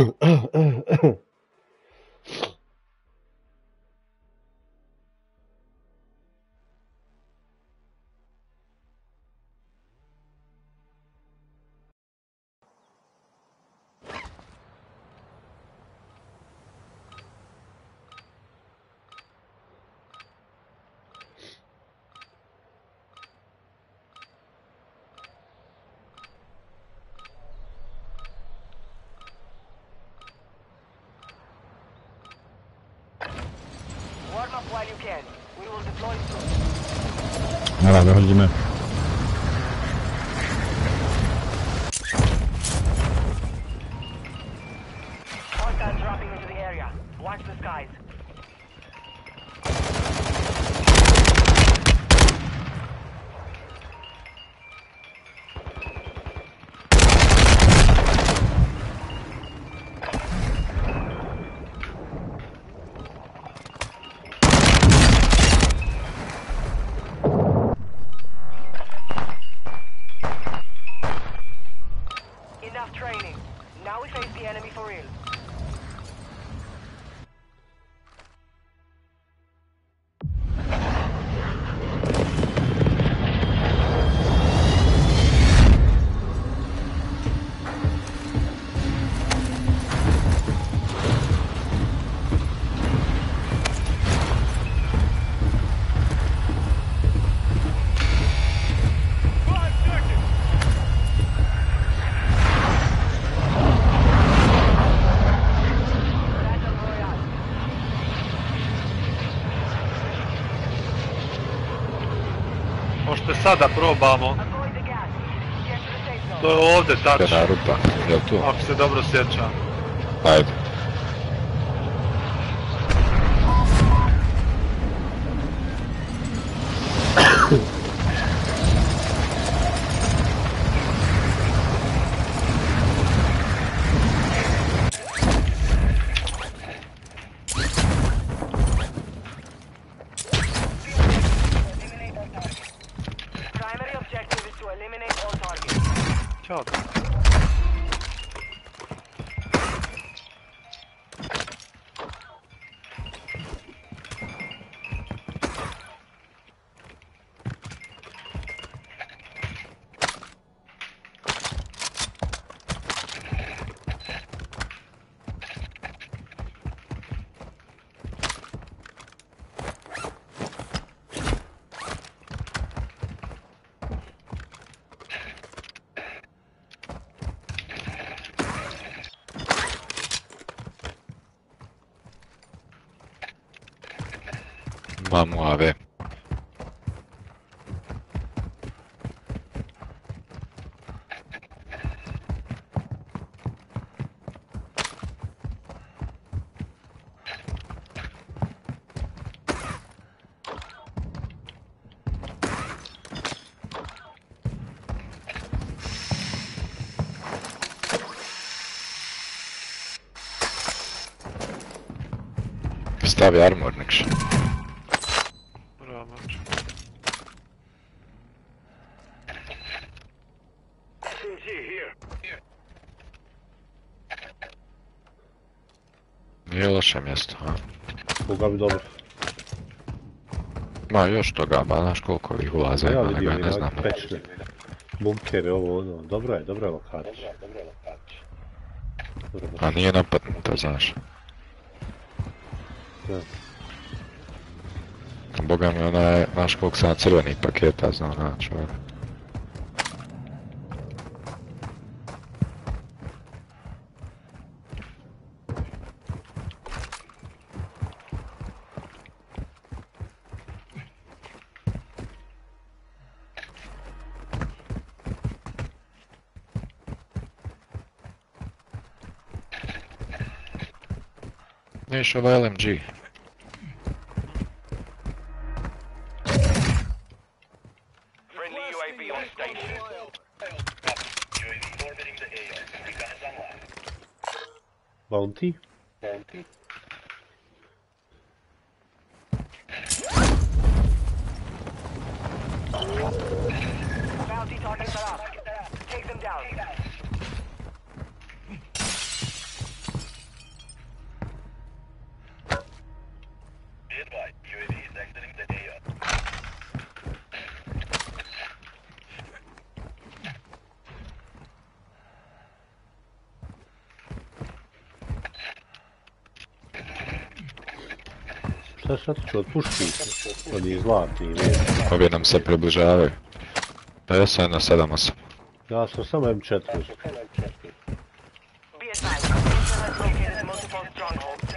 uh, uh, uh. Sada probamo. The gas. Get to je ovdje tač. Jedna rupa. Jel tu? Ako se dobro sjećam. Ajde. Stavi armor nekš. Bravo, mač. Nije loše mjesto, a? Koga bi dobro. Ma još toga, ba znaš koliko ovih ulaza Ja ima, nego i ne znam. pečne. Bunkere, ovo ono. Dobro je, dobra je lokacija. Dobro, A nije napadnuta, znaš. Da. Boga mi ona je, znaš koliko sam crvenih paketa znao naći. još ovaj LMG. Sad ću od puški? Od njih zlatni, ne. Ovi nam se približavaju. Pa ja sam na 7-8. Ja sam samo M4. Be advised, Hostile has located multiple strongholds.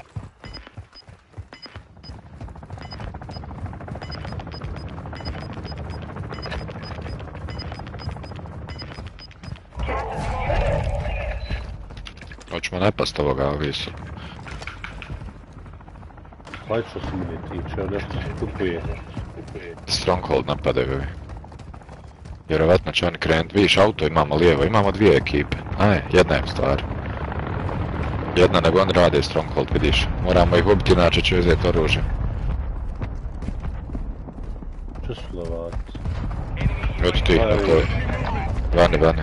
Hoćemo ne past ovoga, ovi su. Hajde što se mene tiče, nešto se kupuje. Stronghold napadaju ovi. Vjerovatno će oni krenut, vidiš auto imamo lijevo, imamo dvije ekipe. Aj, jedna je u stvari. Jedna nego oni rade Stronghold, vidiš. Moramo ih ubiti, inače će uzeti oružje. Čo su lavaci? Odi ti, na to je. Vani, vani.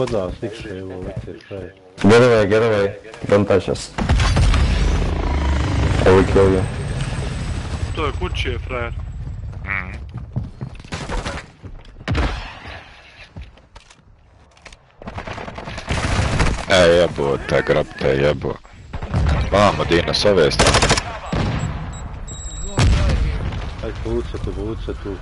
Put down, six shave, we'll lick his tray. Get away, get away. Don't touch us. I will kill you. To je kuće, frajer. Mm. E, jebo te, grab te, jebo. Vamo, Dina, s ove strane. Aj, buca tu, buca tu.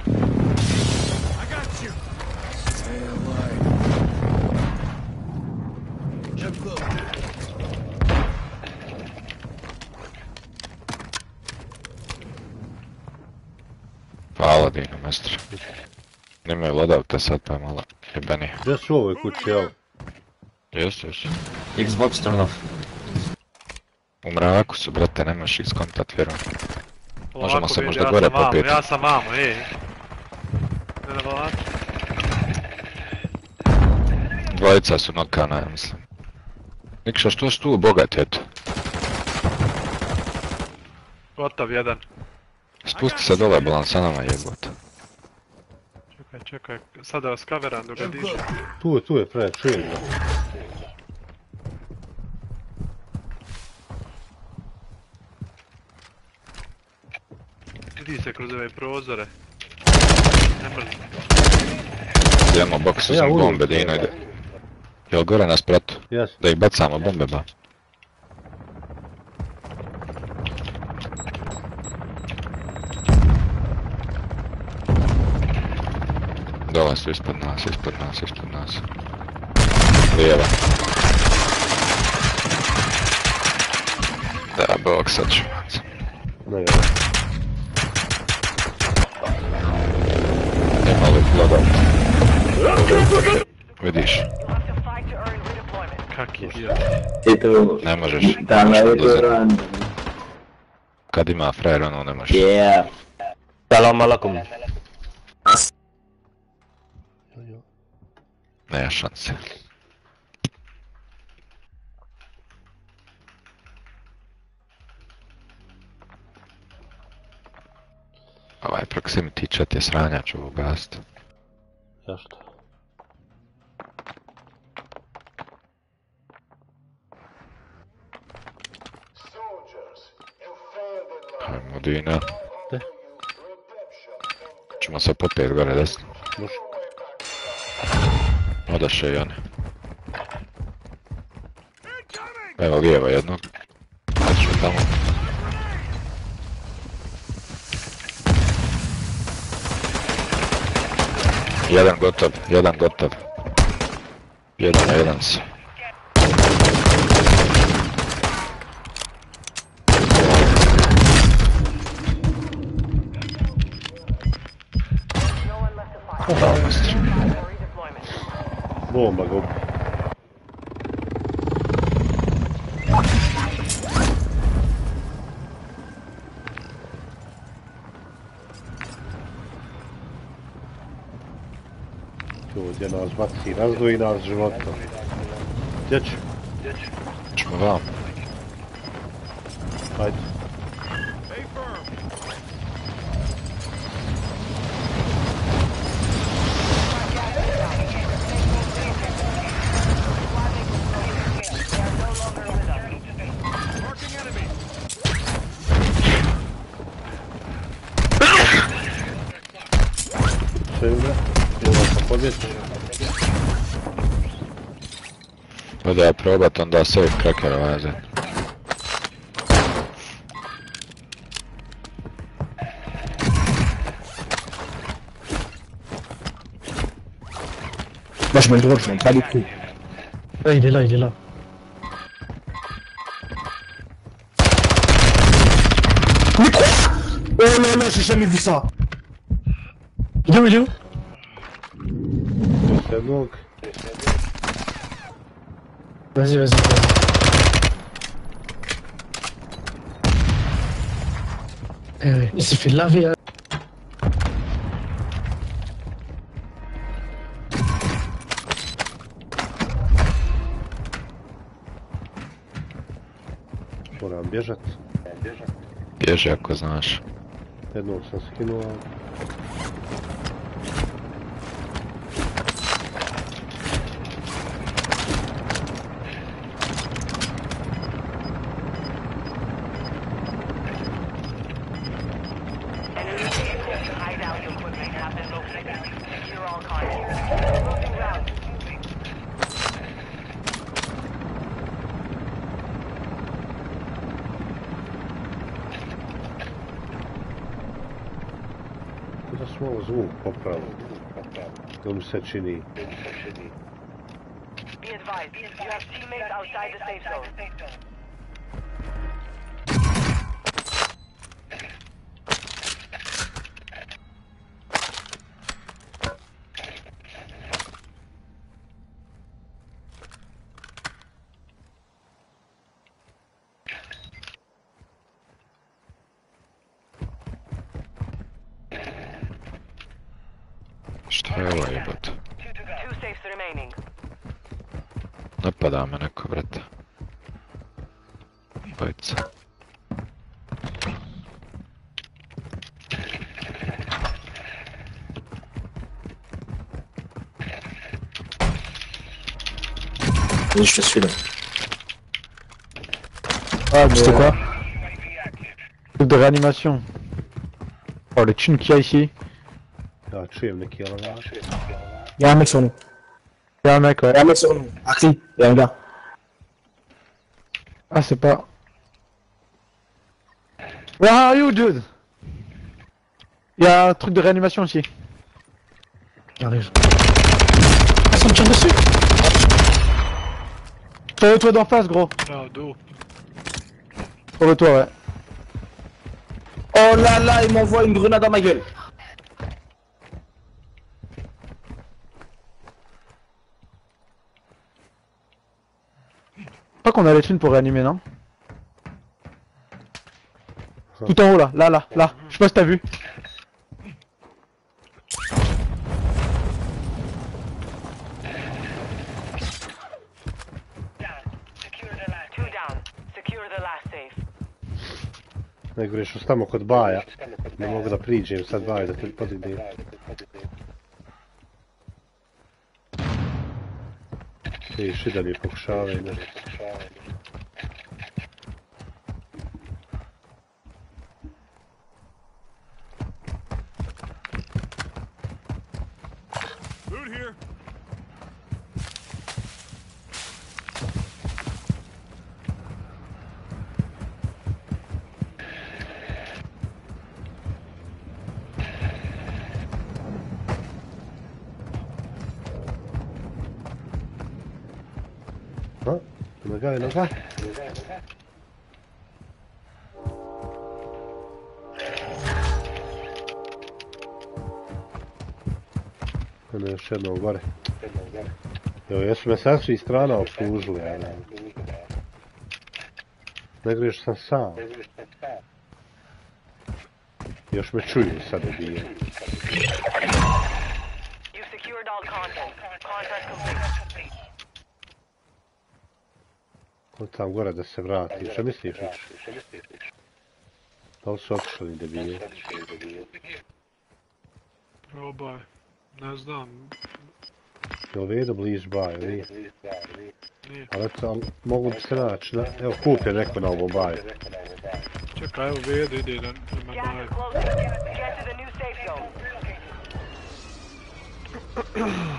Mestre. Nemaju lodavte sad, pa je malo jebeni. Gdje su u ovoj kući, evo? Jesu, jesu. Xbox turn off. U mraku su, brate, nemaš ih skontat, vjerujem. Možemo se možda ja gore popeti. Ja sam vamo, ej. Ne. Dvojica su nokana, ja mislim. Nikša, što su tu bogat, eto? Gotov jedan. Spusti se dole, balansanama jebote. Čekaj, čekaj, sada vas kameram dok ga dižem. Tu je, tu je, Fred, čujem ga. Vidi se kroz ove prozore. Ne mrzi. Idemo boksu Ja uvijek bombe, Dino ide. Jel gore nas pratu? Jes, Da ih bacamo bombe, ba. Dole su ispod nas, ispod nas, ispod nas. Lijeva. Da, bok sad ću. ne ga. Ima li? Vidiš, to to. Kak idiot. Itu ne možeš. itu odlaziti. run. Kad ima frajer, ono ne možeš. Yeah. Assalamualaikum. Nema šanse. Ovaj proximity chat je sranja, ću ugasit. Zašto? Ajmo Dina. Te? Ćemo se popet gore desno. Može. Odaše i oni. Evo lijevo jednog. Hoću tamo. Jedan gotov, jedan gotov. Jedan na jedan se. No Bomba ga ubi. Tu gdje nas baci, razdvoji nas životom. Gdje ću? Ćemo vam. Ajde. Da ja probat onda safe cracker vaze. Moi je me le drôle, je m'en bats les couilles. Ouais, il est là, il est là. Mais quoi Oh là là, j'ai jamais vu ça Il est où, il est où C'est donc. Wezmę, wezmę. Jest w lawie, Moram bježat. Bježi ako znaš. Jednog sam skinuo, Be advised, you have teammates outside the safe zone. Je te suis là. Ah, mais C'était quoi Truc de réanimation. Oh, le thune qu'il y a ici. Y'a un mec sur nous. Y'a un mec, ouais. Y'a un mec sur nous. Arti, y'a un gars. Ah, c'est pas. Where are you, dude? Y'a un truc de réanimation ici. Il arrive. Ah, ça me tire dessus Sur le toit d'en face, gros. Dos. Sur le toit, ouais. Oh là là, il m'envoie une grenade dans ma gueule. Je crois qu'on a les thunes pour réanimer, non Tout en haut, là. Là, là, là. Je sais pas si t'as vu. Ne greš tamo kod baja. Ne mogu da priđem sad baja da te podignem. Vidiš i da mi pokušavaju. Jo, jesu me sad svi strana opslužili, ali... Ne greš sam sam. Još me čuju sad ubijaju. You've secured all content. Contract complete. Od tam gore da se vrati. Šta misliš? Da li su otišli debili? Probaj. Ne znam, Jel vidu bliž baj, ili? nije. Ali eto, ali mogu bi se naći, na... Evo, kup je neko na ovom baju. Čekaj, evo Vedo ide na, prema Gas baju.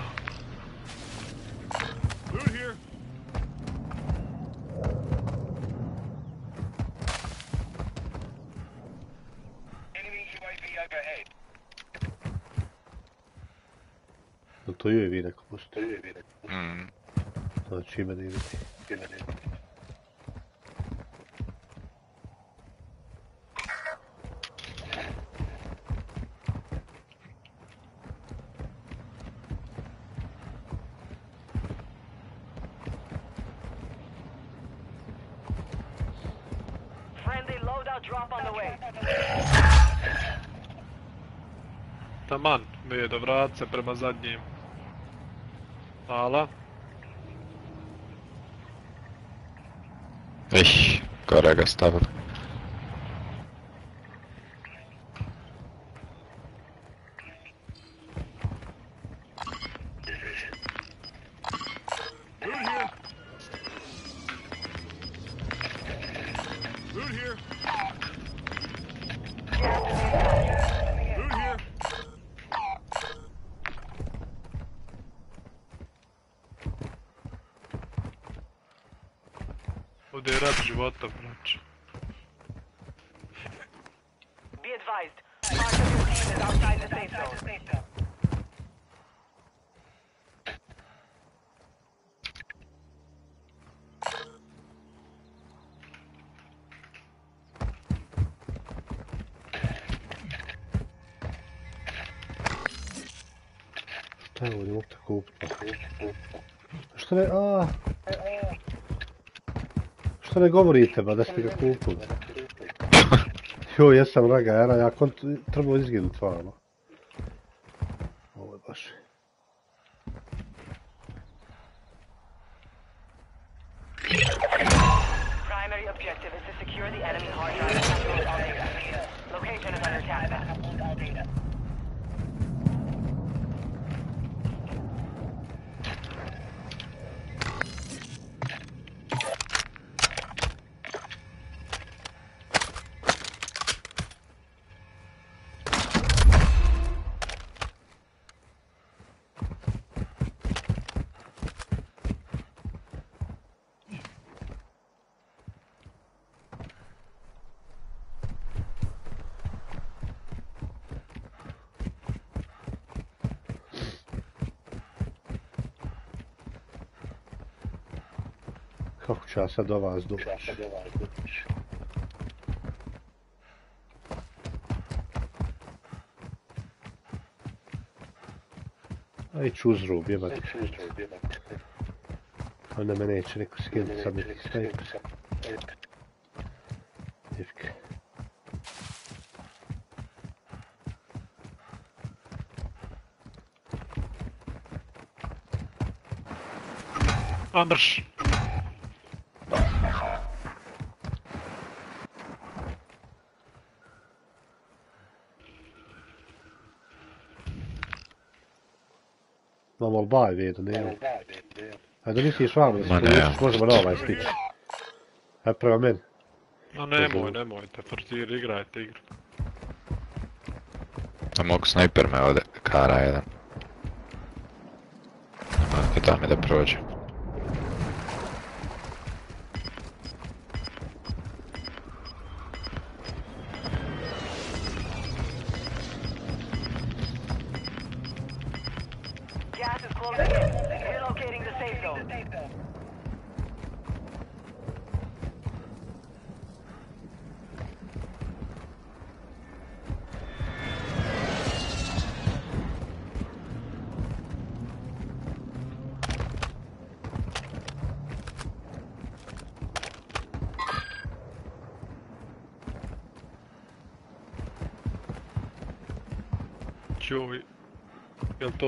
Ime ne vidi. Friendly loadout drop on the way. Taman, Vedo, vrat se prema zadnjim. Hvala. Ih, gore ga stavili. Ovdje je rat života, braće. Be advised. Part of your team is outside the safe zone. Šta je ovo, ne mogu to kupiti? Što ne, a Ne govorite, ba, da ste ga kupili? Jo, jesam raga, jara, ja kont trebao izginut stvarno. Kako ću ja sad do vas doći? Aj čuzru, jebati. Onda me neće neko skinuti sad neki snajper. Divke. Andrš! Li baj nema. Ajde, misliš vamo da se Ma ne, povučeš, ja. možemo na ovaj stići. Ajde prema meni. No nemoj, nemojte, Fortier, igrajte igru. Da mogu snajper me ovdje, kara jedan. Nemojte da mi da prođe.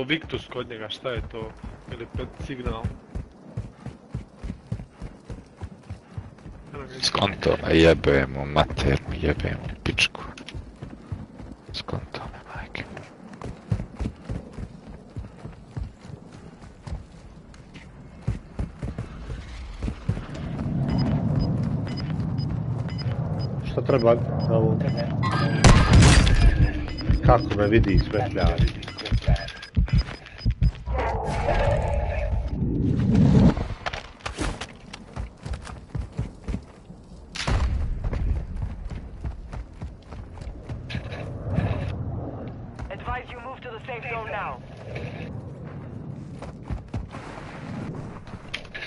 To Victus kod njega, šta je to? Ili pet signal? Skonto, jebemo, mater mi jebemo, pičku. Skonto me, majke. Šta treba na ovu? Kako me vidi svetljari? Advise you move to the safe zone now.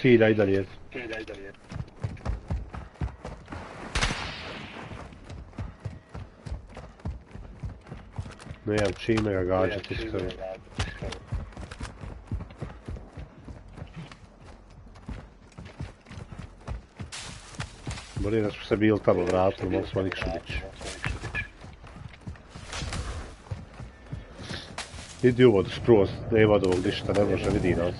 Cilja i dalje. Nemam čime ga gađati iskreno. Bolje da smo se bili tamo vratili, mogli smo nikšu dići. Idi u vodu skroz, nema od ovog ništa, ne može vidi nas.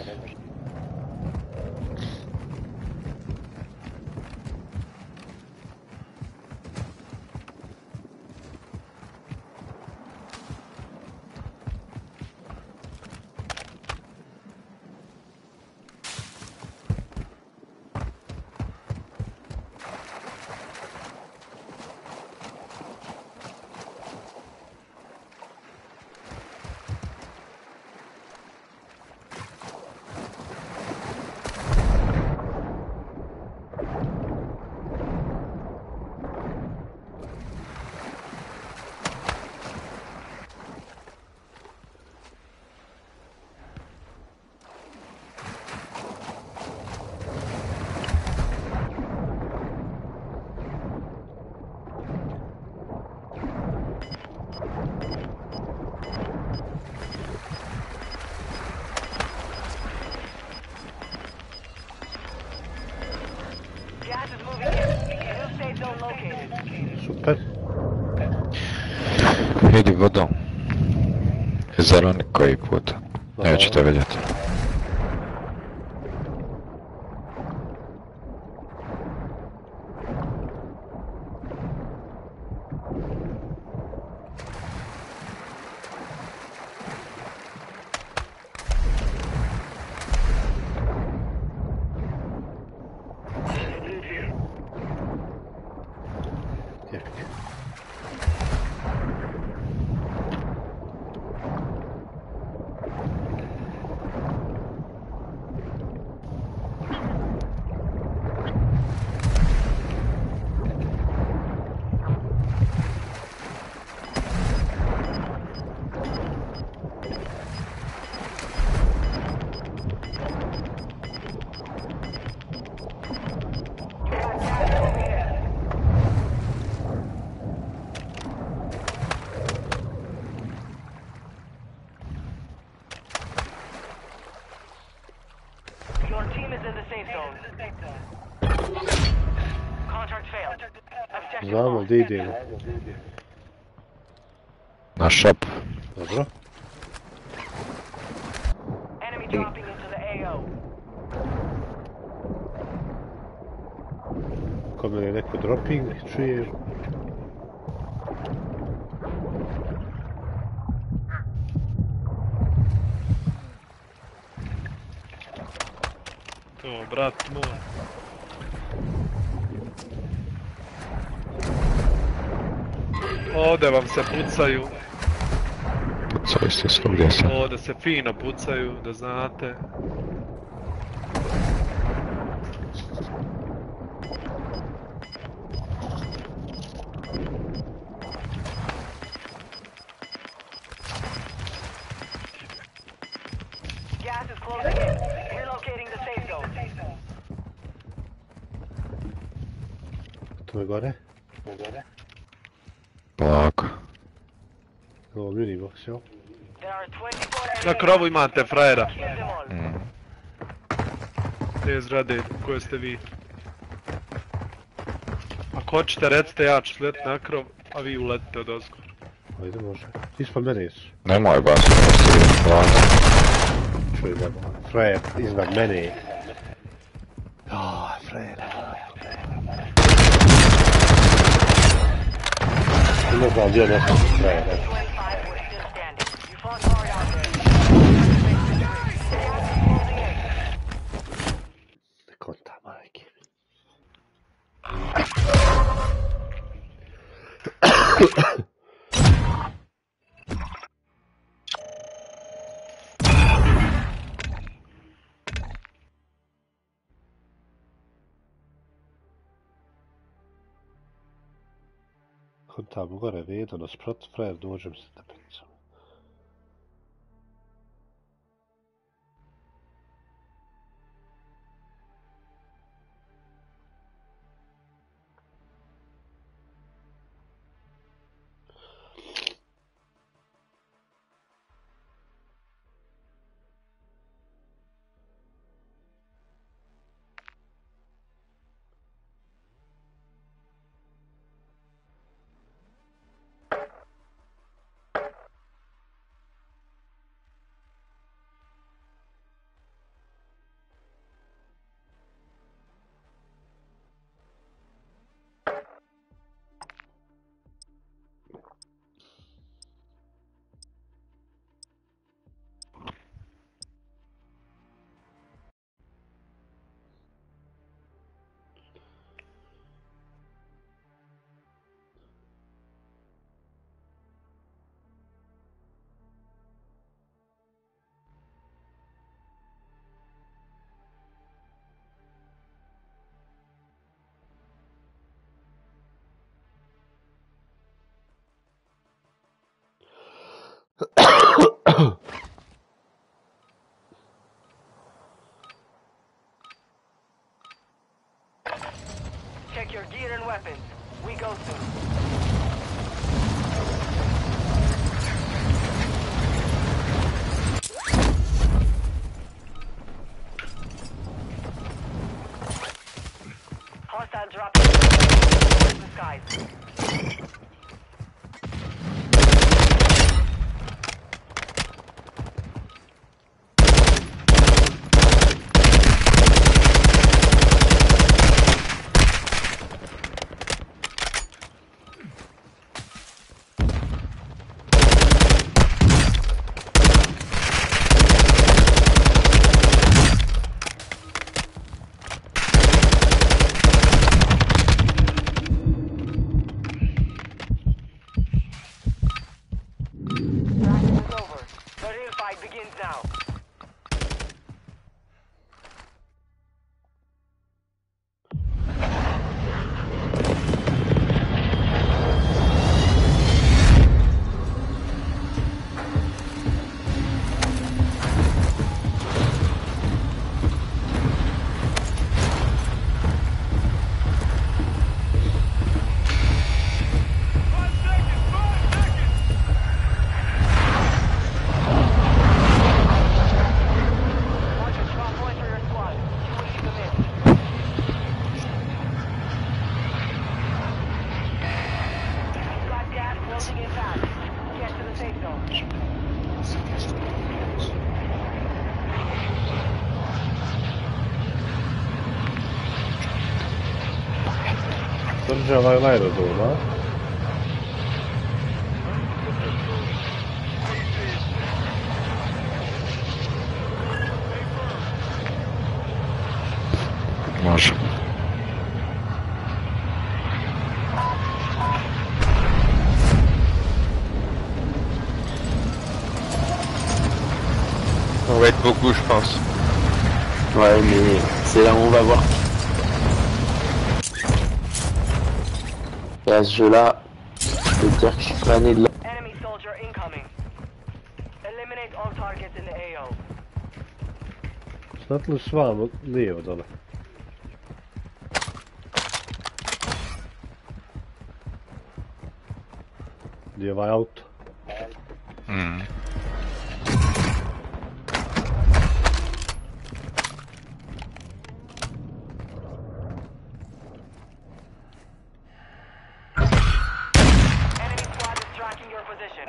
Tesszalonikaig volt. Ne öcsite vegyet. Gyerünk. Gdje idemo. Na šop. Dobro. Enemy dropping into the AO. Kod mene je neko dropping, čujem. To, brat moj. Ovdje vam se pucaju, Pucali ste svugdje sad. ovdje se fino pucaju, da znate. Gas is closing in. Relocating the safe zone. To je gore. Polako. Ovo minibox, jel? There are 24 enemy Na krovu imate frajera. Mm. te zgrade koje ste vi. Ako hoćete recite ja ću slet na krov, a vi uletite od ozgo. Ajde, može. Ispod mene su. Nemoj baš, frajer iznad mene. Ah, frajer. Ne znam gdje nešto kraje, ne. 25 Gore vezano sprot, frajer dođem se stepenicama. Država je najrazumna. Može. ce jeu-là, je peux te dire que je suis fané de là. Snatlı su var mı? Niye o dolu? Diye out. position.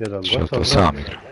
Jeden głos. to sami.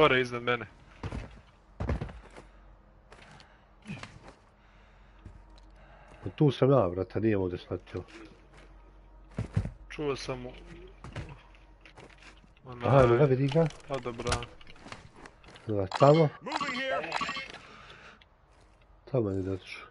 Gore iznad mene. Tu sam ja, brate, nije ovdje sletio. Čuo sam mu... Aha, ne vidi ga. Pa dobro. Evo, Tamo. Tamo je došao.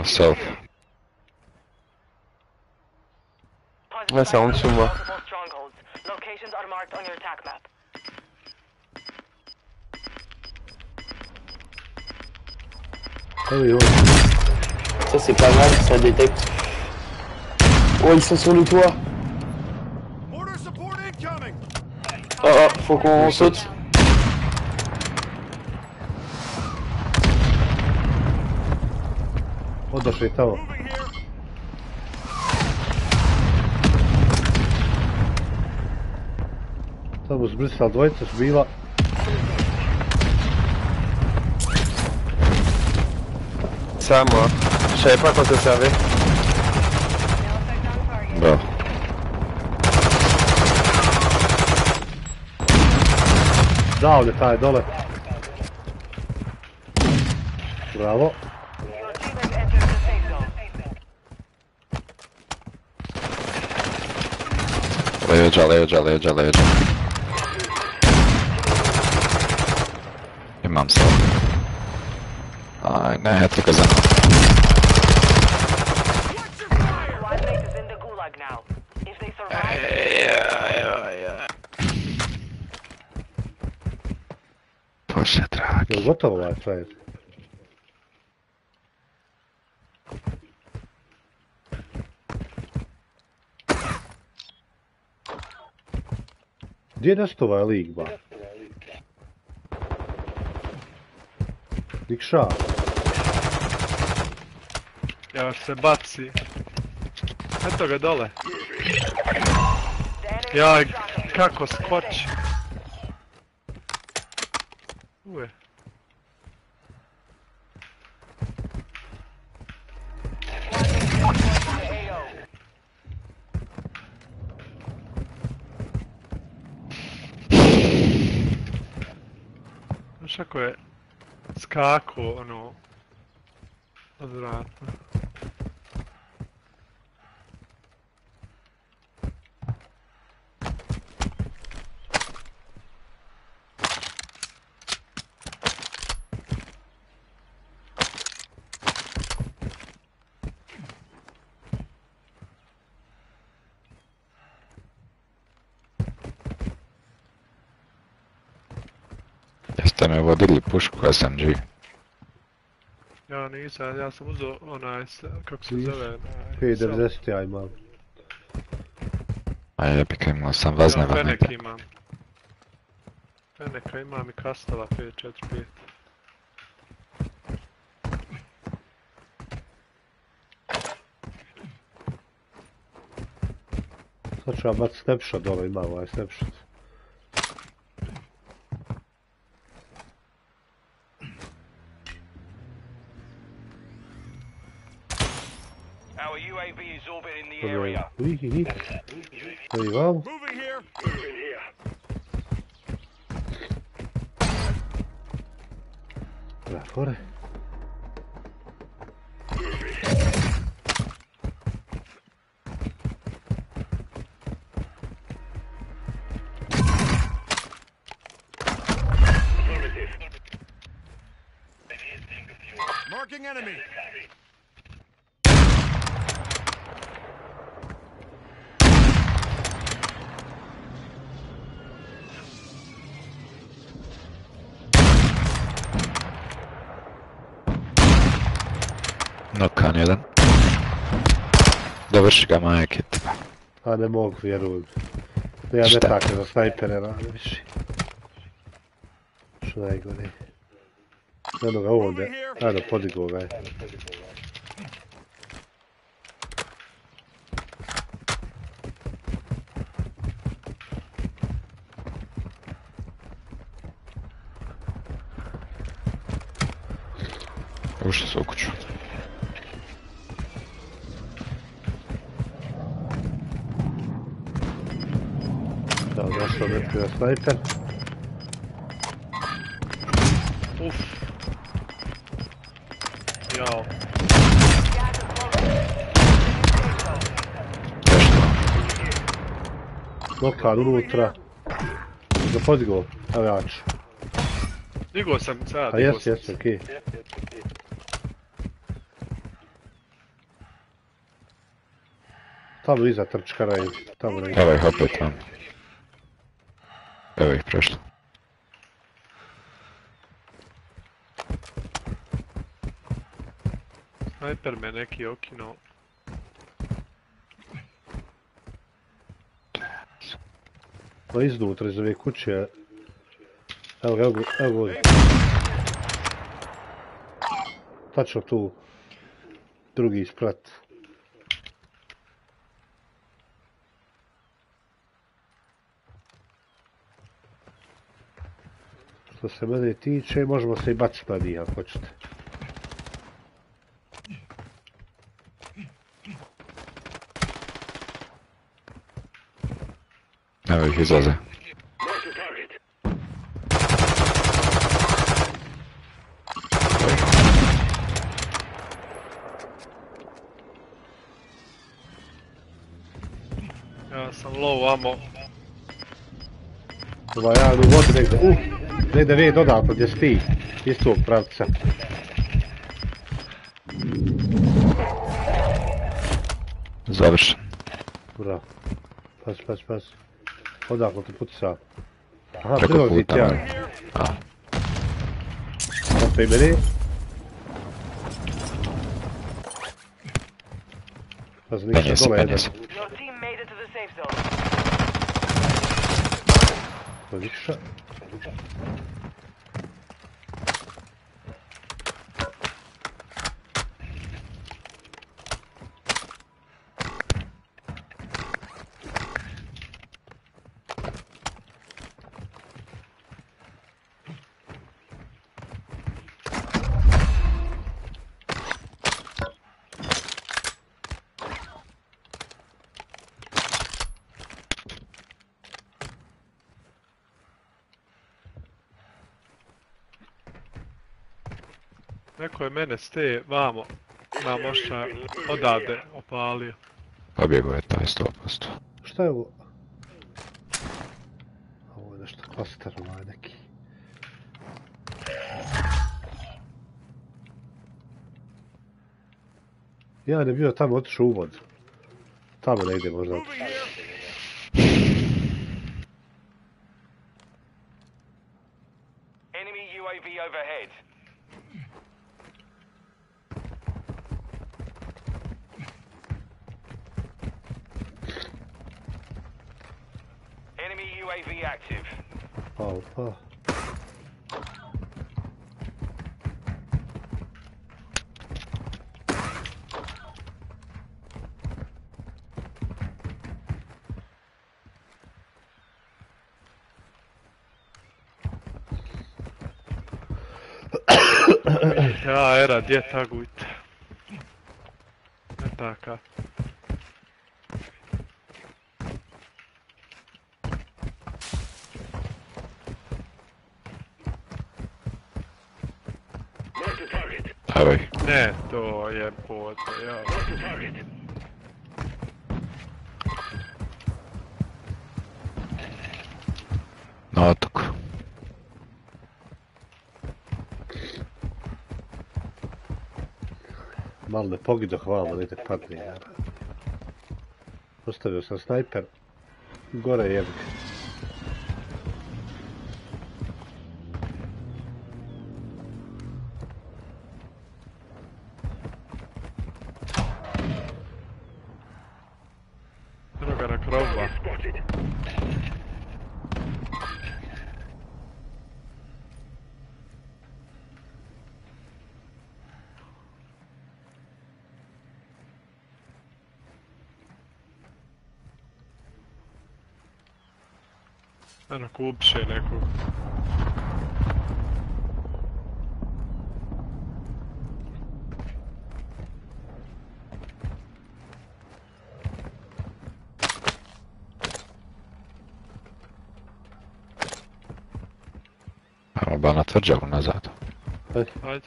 Ja, self. Positive Ouais, c'est en dessous de moi. multiple strongholds. Locations are marked on your attack map. Ah oui, ouais. Ça, c'est pas mal, ça détecte. Oh, ils sont sur le toit. Oh, oh, faut qu'on saute. Odošli tamo. Tamo zbrisala dvojica su bila. C'est à moi. Je savais pas quand te servait. Bravo. Down je taj dole. Bravo. Your teammate entered the safe zone. Leđa, leđa, leđa, leđa. Imam se. Aj, ne, eto ga za mnom. Squad mate is in the gulag Gdje je nestao ovaj lik, ba? Nikša. Ja se baci. Eto ga dole. Ja, kako skoči. cono quadrato. Este nevoie de lipuș cu SMG. Ja nisam, ja sam uzeo onaj, kako se zove, onaj... 590 ja imam. A jebika imao sam Ja vazneva Fenek negdje. imam. Feneka imam i kastava 545. Sad ću ja bat snapshot dole, ima ovaj snapshot. Area. Ih, ih, ih. Evo i vamo. Moving here. Da, gore. Marking enemy. Nokan jedan. Dovrši ga majke. A ne mogu, vjerujem. Ja ne tako za snajpere rade više. Što najgore. Eno ga ovdje. Ajde, podigo ga je. Snajper. Uf. Jao. Nokan unutra. Da podigo. Evo ja ću. Digao sam sad. A digao jes, sam. jes, okej. Tamo iza trčkara je. Tamo ne. Evo ih opet tamo. Evo ih prešlo. Snajper me neki okinuo. Ma iznutra iz ove kuće. Evo ga, evo ga, evo ga. Tačno tu. Drugi isprat. Što se mene tiče, možemo se i baciti na njih ako hoćete. Evo ih izlaze. Ja sam low ammo. Ovaj, ja u vodi negdje. Uh, negdje vidi dodatno gdje spi. Iz tog pravca. Završen. Bravo. Pas, pas, pas. Odakle te puca. Aha, Preko puta. tja. A, Opet. Pazi, penje ništa dole jedan. Your team made it to the safe zone. Ništa. Neko je mene s te vamo na mošća odavde opalio. Pobjegao je taj 100%. Šta je ovo? Ovo je nešto klaster ovaj neki. Ja ne bio tamo otišao u vod. Tamo negdje možda otišao. Gdje tagujte? Ne taka. Ne, to je bote, ja. Ne pogido hvala, da ide padne jara. Postavio sam snajper. Gore jebi. Ajmo ba na tvrđavu nazad. Ajde.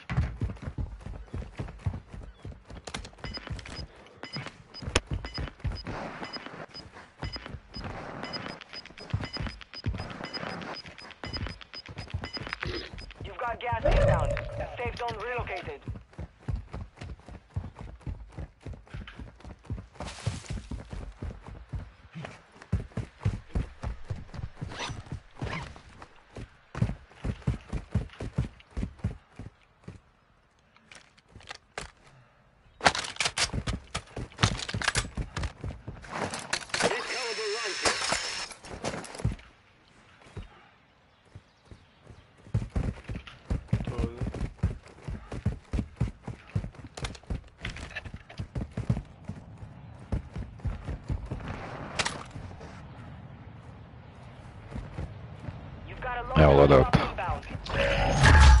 You've got gas inbound. Safe zone relocated. To je. You've got a Yeah, low what level up? inbound.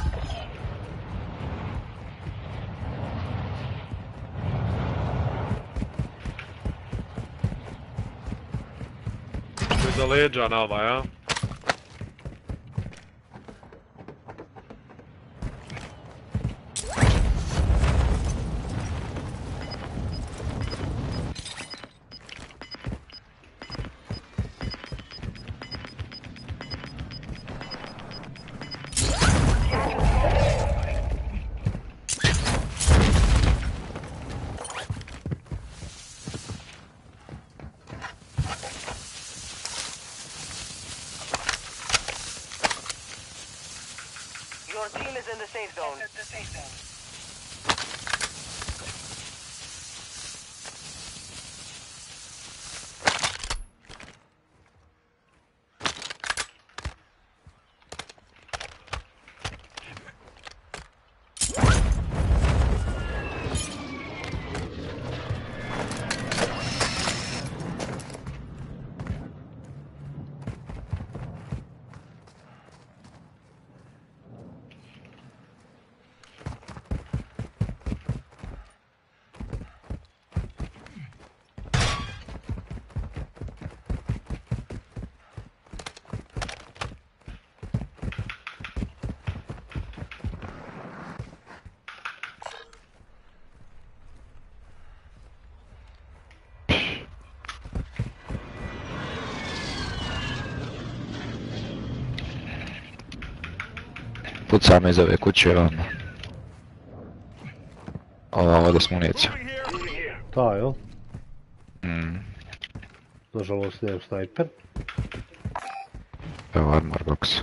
Iza leđa nama, ja? Your team is in the safe zone. Pucamo iz ove kuće vam. Ova ovdje s municijom. Ta, jel? Mm. Nažalost, nemam snajper. Evo armor box.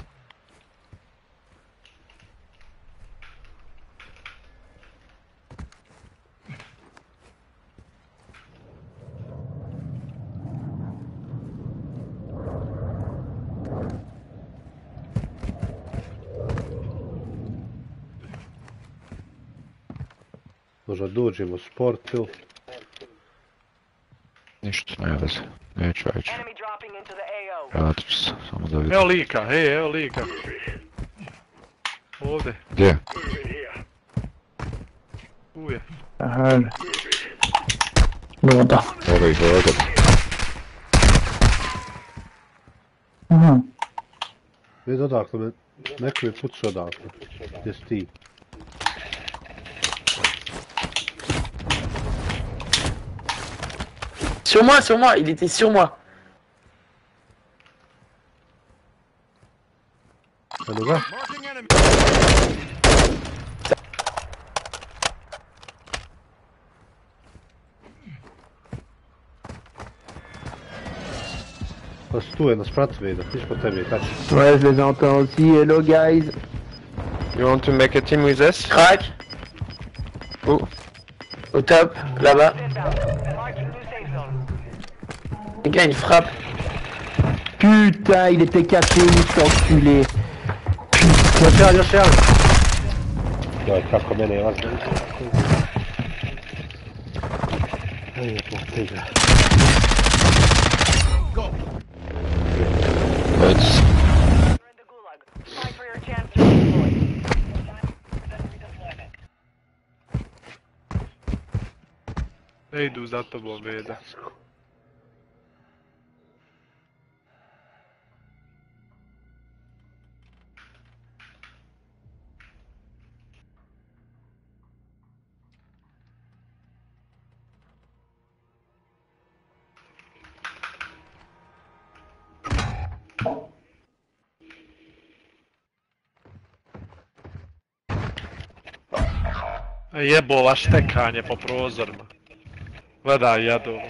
Možda dođemo sport, jel? Ništa, ne veze. Neću, ja ću. Enemy dropping into the AO. Vratit ću se, samo da vidim. Evo lika, hej, evo lika. Ovdje, Gdje? tu je. I heard. Luda. Ovo ih ovdje. Mhm. Vidi odakle me, neko je pucao odakle. Gdje si ti? Sur moi, sur moi, il était sur moi. Tu je tiš po tebi, tačno. Ouais, je les entends aussi. Hello guys. You want to make a team with us? Crac. Où Au top, là-bas. Les gars, il frappe. Putain, il était cassé, il enculé. Putain. Bien cher, bien cher. Il reste combien les races Ah, il est porté, là. Let's... Ej, veda. Jebo ova štekanje po prozorima. Gledaj jadovo.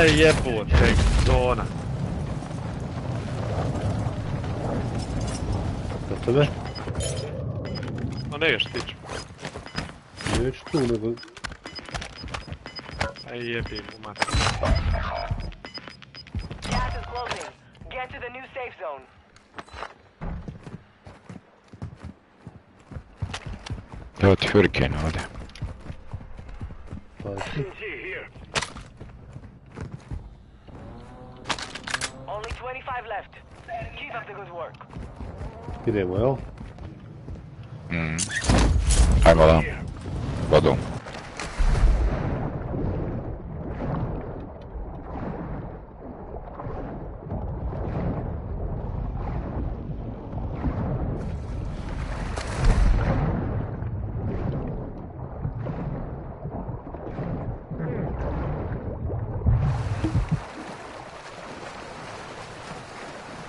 Ej, jebote, zona. za tebe? Ma ne još tiču. Neću tu, nego... Ej, jebi mu mater. Gas is closing. Get to the new safe zone. Evo ti Hurricane ovdje. Pa, idemo, jel? Mm. Ajmo da. Vodu.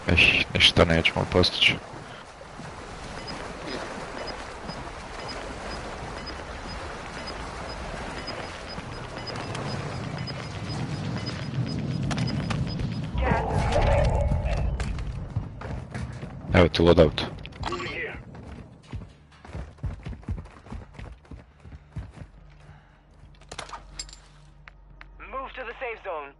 Eh, ništa nećemo postići. Evo ti loadout. Move to the safe zone.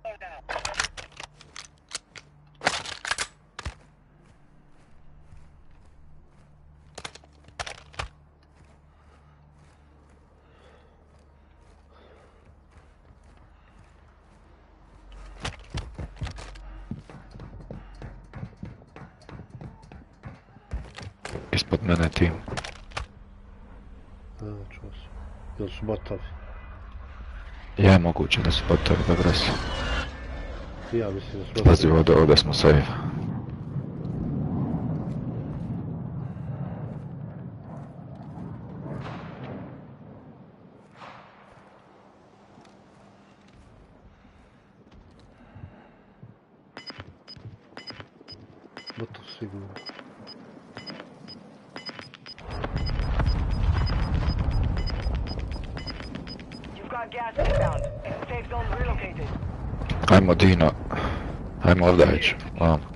mene tim. A, čuo sam. Ili su botovi? Je moguće da su botovi, dobro si. Ja mislim da su Pazi, botovi. ovdje, ovdje smo safe. Botov sigurno. You've got gas inbound. Safe zone relocated. Ajmo Dino. Ajmo ovdje već. Vamo. Ja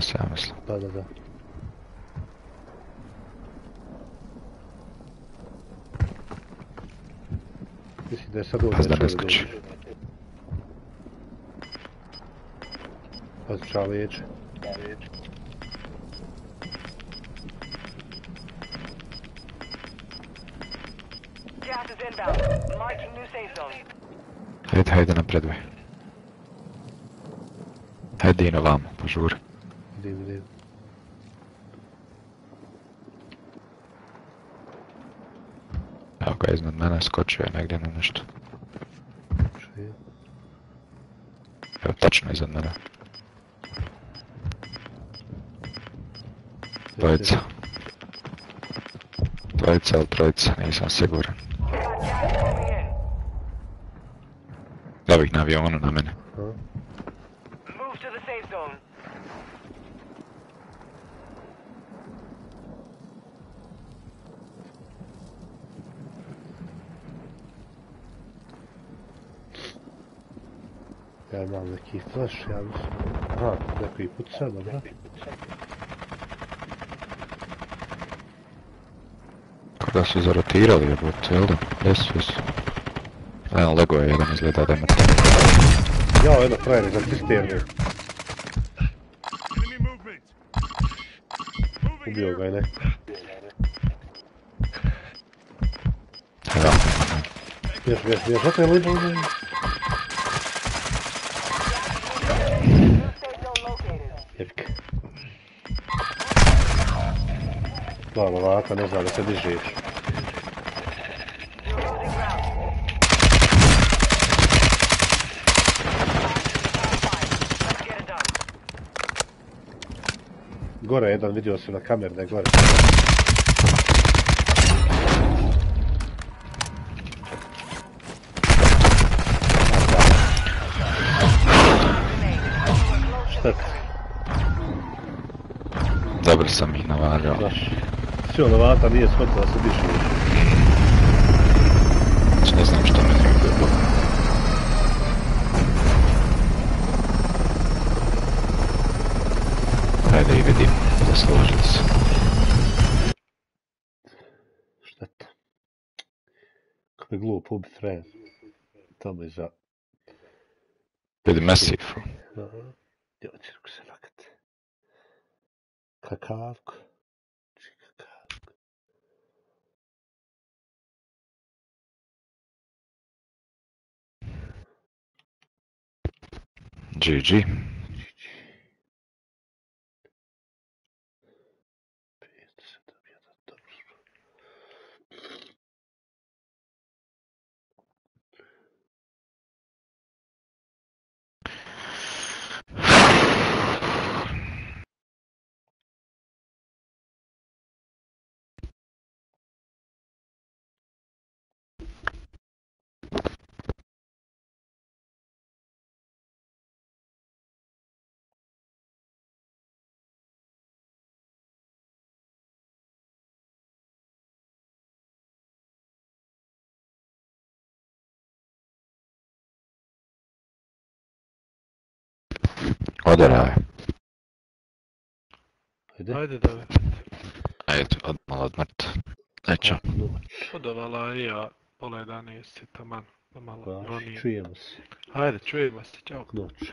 nas, ja mislim. Da, da, da. Mislim da je sad ovdje Pazi da ne skoči. safe zone. Hajde, hajde napredvaj. Hajde Dino vamo, požuri. Idem, idem. Evo ga iznad mene, skočio je negdje na nešto. Evo, tačno iznad mene. Dvojica. Dvojica ili trojica, nisam siguran. You got gas moving in. Evo ih na avionu na mene. Ja imam neki flash, ja mislim. Aha, i puca, dobro. Kada su zarotirali, jebote, jel da? Jesu, jesu. Evo, lego je jedan izgleda da ima. Ja, jedno frajer za cisternu. Ubio ga je neko. Evo, Bješ, bješ, bješ, zato je libo, libo. Dva lovaka, ne zna da se it done. Gore jedan, vidio sam na kamer da je gore. Dobro sam ih navalio. Sve lovata nije shvatila da se dižeš. Znači, ne znam što meni je bilo. Hajde i vidim, zaslužili su. Šteta. Kako je glupo ubit frajer. Tamo iza. Vidi Messi. Aha. Ja kako se lakat. Kakavko. GG. Oderaj. Ajde. Ajde da me. Ajde, od, malo odmrt. Neću. Odovala i ja pola 11 taman. Da malo Pa, čujemo se. Ajde, čujemo se, čao. Noć.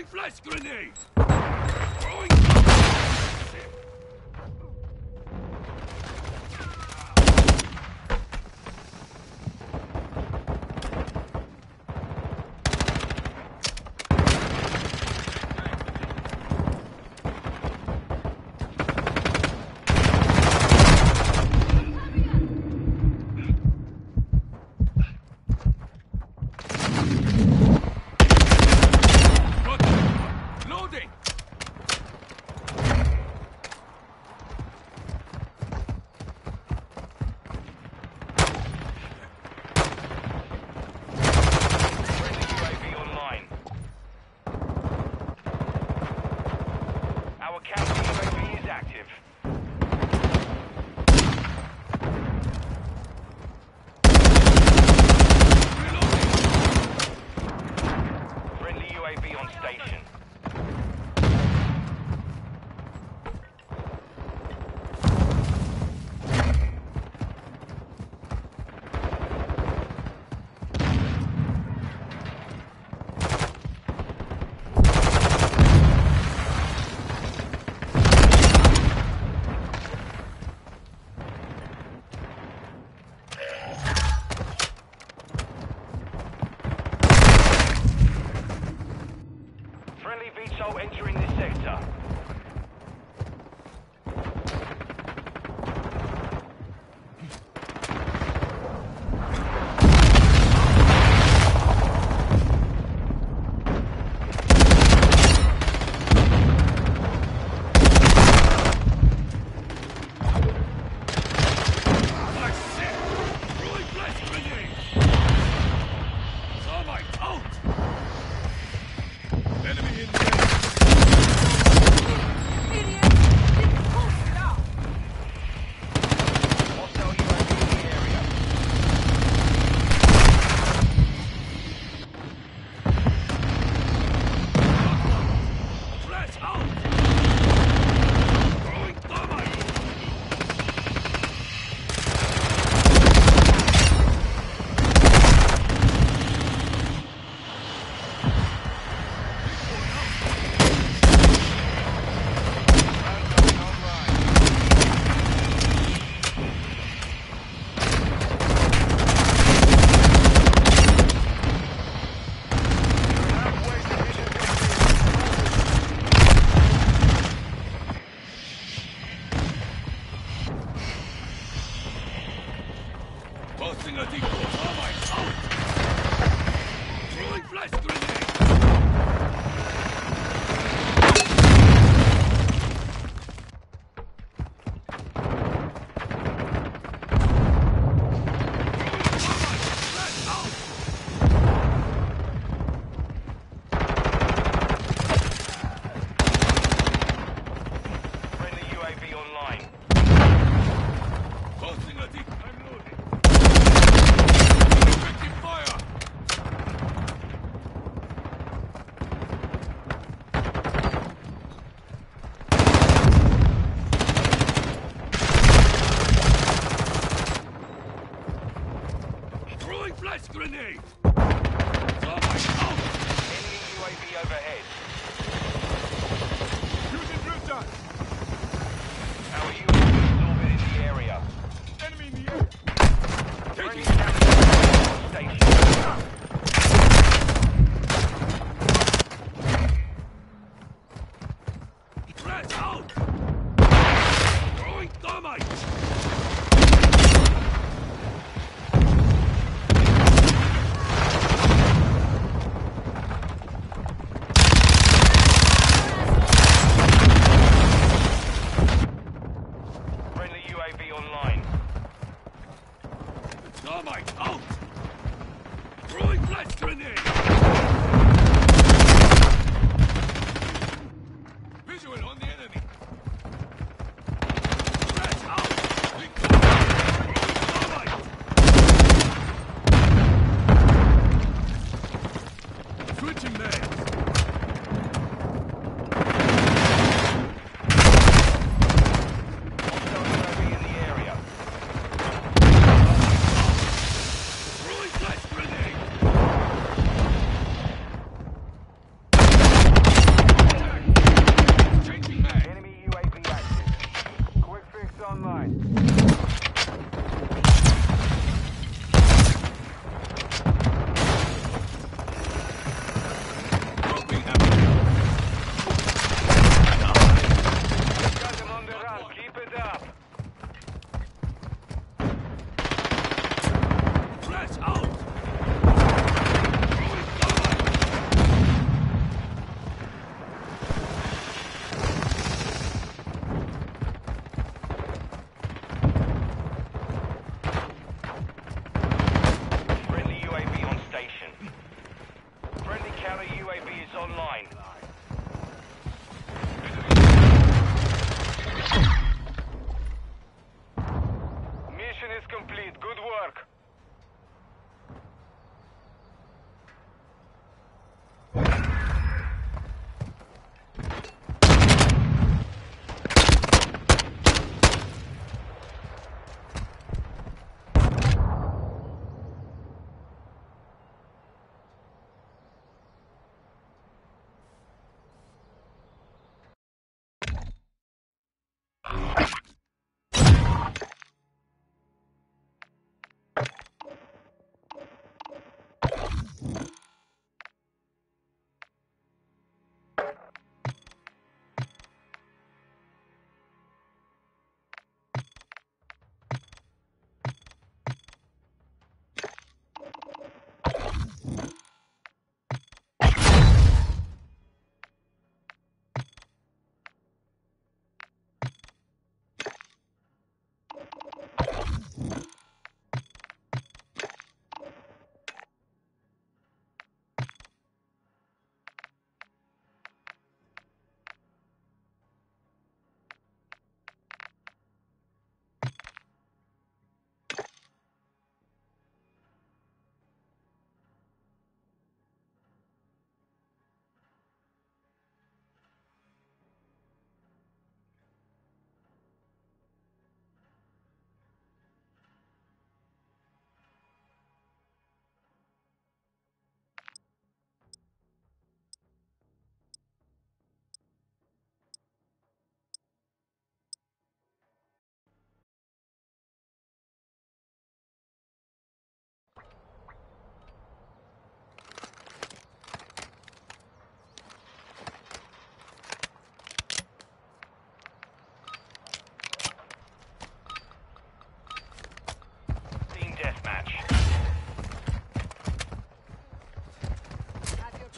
Throwing flash grenade! Loading!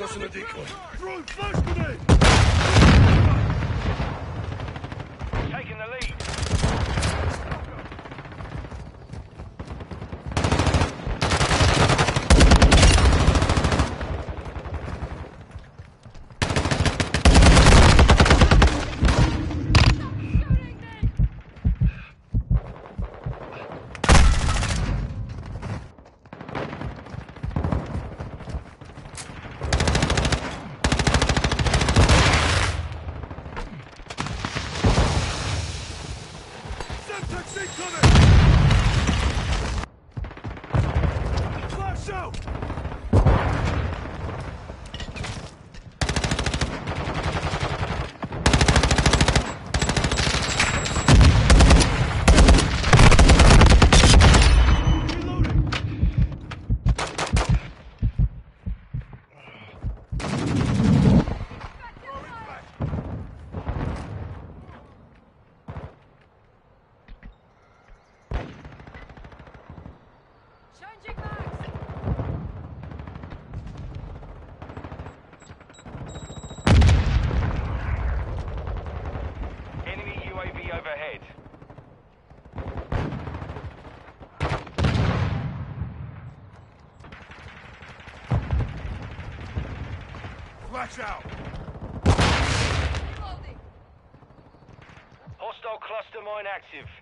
Tossing a decoy. Throwing flash grenade! Flash out! Reloading! Hostile cluster mine active.